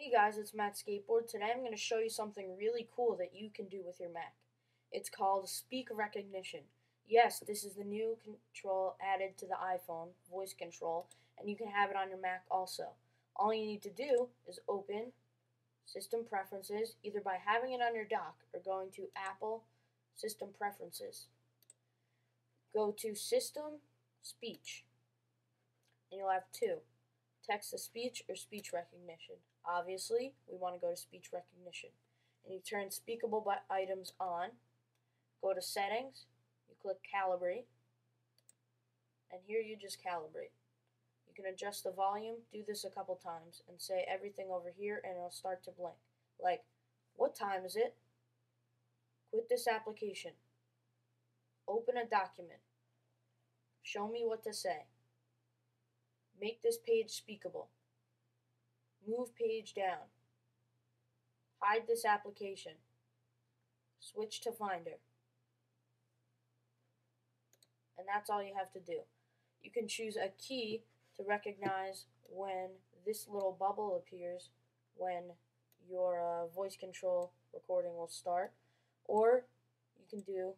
Hey guys, it's Matt Skateboard. Today I'm going to show you something really cool that you can do with your Mac. It's called speak recognition. Yes, this is the new control added to the iPhone, voice control, and you can have it on your Mac also. All you need to do is open System Preferences either by having it on your dock or going to Apple System Preferences. Go to System Speech, and you'll have two text to speech or speech recognition. Obviously, we want to go to speech recognition. And you turn speakable items on, go to settings, you click calibrate, and here you just calibrate. You can adjust the volume, do this a couple times, and say everything over here and it'll start to blink. Like, what time is it? Quit this application. Open a document. Show me what to say. Make this page speakable. Move page down. Hide this application. Switch to Finder. And that's all you have to do. You can choose a key to recognize when this little bubble appears when your uh, voice control recording will start. Or you can do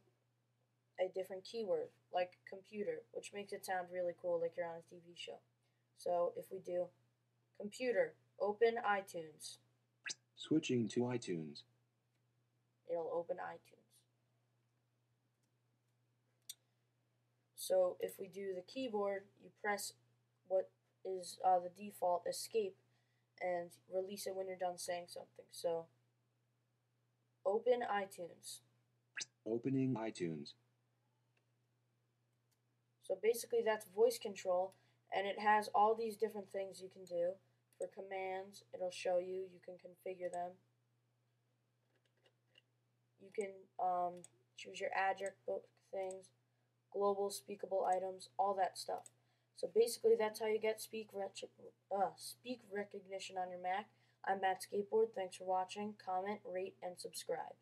a different keyword like computer, which makes it sound really cool like you're on a TV show. So if we do computer, open iTunes. Switching to iTunes. It'll open iTunes. So if we do the keyboard, you press what is uh, the default escape and release it when you're done saying something. So open iTunes. Opening iTunes. So basically that's voice control and it has all these different things you can do. For commands, it'll show you, you can configure them. You can um, choose your address book things, global speakable items, all that stuff. So basically that's how you get speak, uh, speak recognition on your Mac. I'm Matt Skateboard. Thanks for watching. Comment, rate, and subscribe.